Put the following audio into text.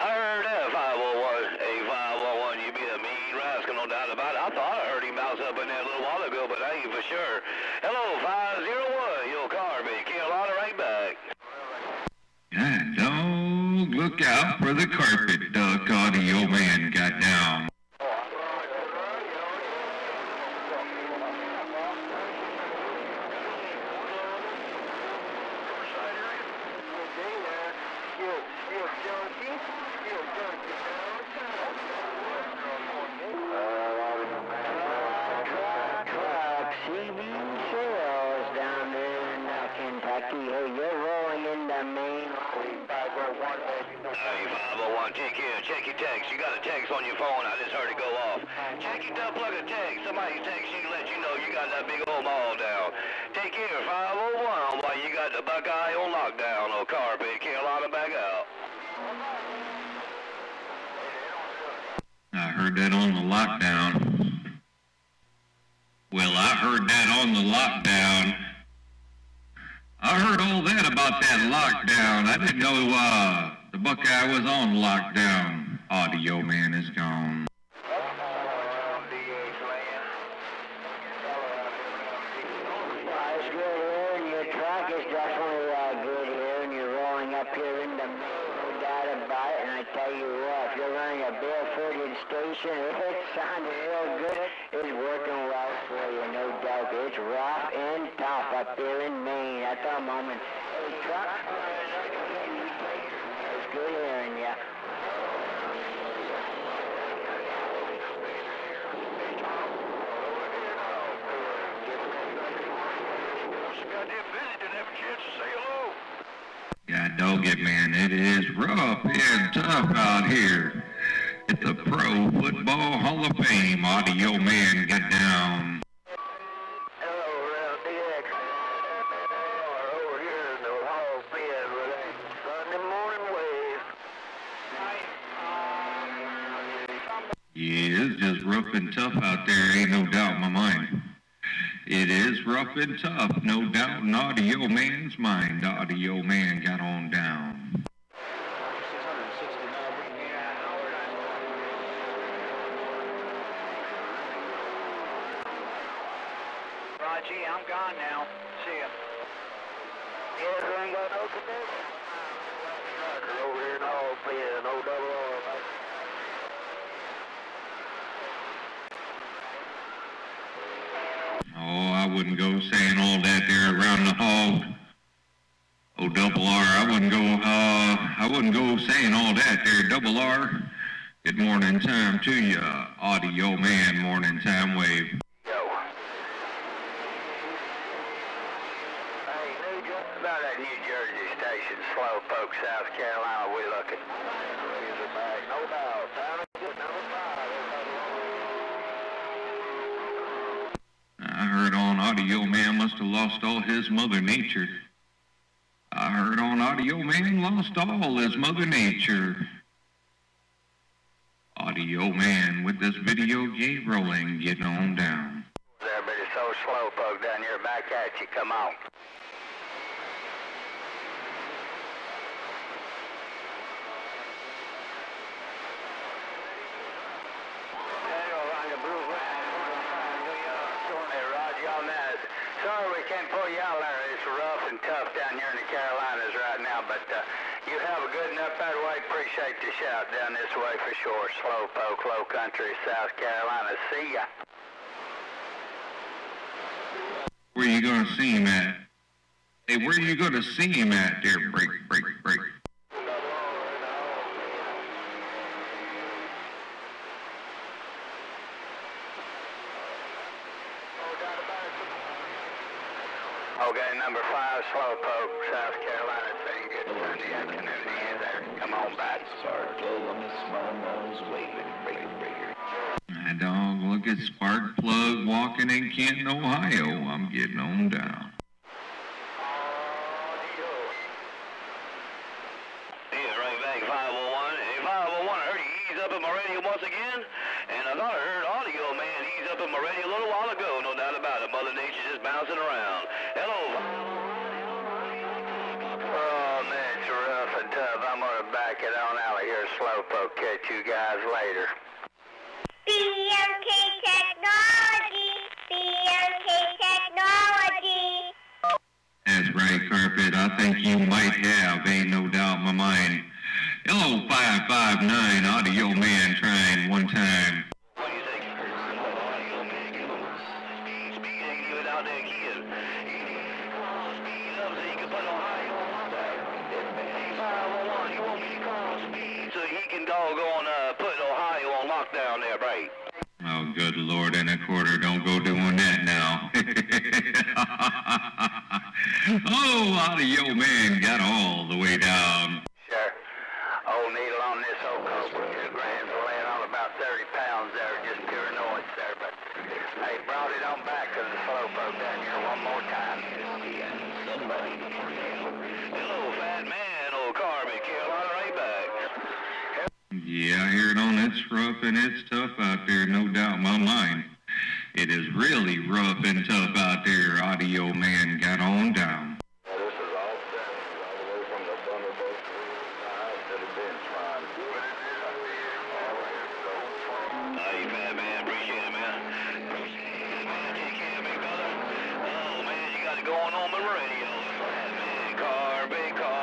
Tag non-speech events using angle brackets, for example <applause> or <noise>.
I heard that 501. Hey, 501, you be a mean rascal, no doubt about it. I thought I heard him bounce up in there a little while ago, but I ain't for sure. Hello, 501, your car, be Carolina, right back. God dog, look out for the carpet duck audio man got down. CB sales down there in uh, Kentucky. Hey, you're rolling into Maine. Hey, 501, take care. Check your text. You got a text on your phone. I just heard it go off. Check your dumb plug of text. Somebody text you to let you know you got that big old mall down. Take care, 501, while you got the Buckeye on lockdown. Oh, car, be Carolina, back out. I heard that on the lockdown. Heard that on the lockdown. I heard all that about that lockdown. I didn't know uh, the Buckeye was on lockdown. Audio man is gone. Your truck is definitely uh, you're rolling up here into Maine, doubt about it. And I tell you what, if you're running a barefooted station, it's <laughs> sounding real good. It's working well for you, no doubt. It's rough and tough up there in Maine at the moment. Hey, truck, it's good hearing you. God dog it, man. It is rough and tough out here. At the Pro Football Hall of Fame, Audio Man get down. Yeah, it's just rough and tough out there, ain't no doubt in my mind. It is rough and tough, no doubt in Audio Man's mind. Audio Man got on down. Raji, I'm gone now. See ya. Yeah, so ain't got no connection. Over here in the Hall of Fame, no double R. Oh, I wouldn't go saying all that there around the hall. Oh, double R, I wouldn't go, uh, I wouldn't go saying all that there, double R. Good morning time to you, Audio Man, morning time wave. Yo. Hey, New Jersey, about that New Jersey station, Slowpoke, South Carolina, we looking. Razorback, no doubt. Time to get number five. I heard on Audio Man must have lost all his Mother Nature. I heard on Audio Man lost all his Mother Nature. Audio Man with this video game rolling, getting on down. It's so Slowpoke down here, back at you. Come on. Sorry we can't pull you out there. It's rough and tough down here in the Carolinas right now, but uh, you have a good enough that way. Appreciate the shout down this way for sure. Slowpoke, low country, South Carolina. See ya. Where you gonna see him at? Hey, where you gonna see him at there? Break, break, break. Okay, number five, Slowpoke, South Carolina. Saying good Sunday afternoon to you there. Come on back. My dog, look at Spark Plug walking in Canton, Ohio. I'm getting on down. Yeah, right back, 501. Hey, 501, I heard you ease up in my radio once again, and I thought I heard audio man ease up in my radio a little while ago, no doubt about it. Mother Nature just bouncing around. Back it on out of here, Slowpoke. Catch you guys later. BMK Technology. BMK Technology. That's right, Carpet. I think you might have, ain't no doubt in my mind. Hello, 559 Audio Man trying one time. What do you think? Audio man, give him speed, speed ain't even out there, kid. He needs speed up so he can put on high on lockdown. Hey, 501, you want me to call speed so he can doggone uh, put Lockdown there, right? Oh, good Lord and a quarter, don't go doing that now. <laughs> oh, Audio Man got all the way down. Sure. Old needle on this old coat for two grand laying on about 30 pounds there, just pure noise there. But hey, brought it on back to the slowpoke down here one more time. Somebody. Hello, fat man, old Carmen, Carolina right back. Yeah, I hear it on. It's rough and it's tough out there, no doubt in my mind. It is really rough and tough out there. Audio Man got on down. Set, all the way from the Thunderbolt to